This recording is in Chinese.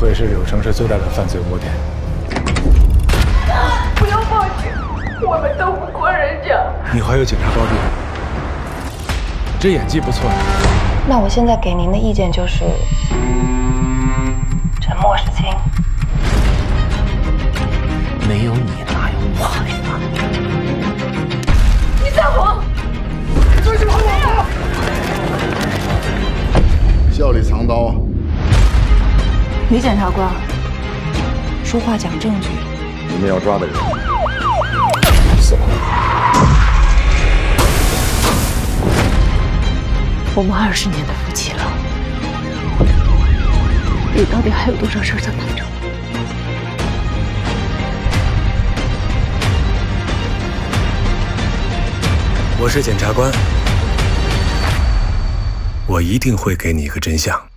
会是柳城市最大的犯罪窝点。不要报警，我们斗不过人家。你怀有检查包庇，这演技不错。那我现在给您的意见就是，沉默是金。没有你哪有我呀？你撒谎！追什么我？笑里藏刀。女检察官，说话讲证据。你们要抓的人死了。我们二十年的夫妻了，你到底还有多少事儿想瞒着我？我是检察官，我一定会给你一个真相。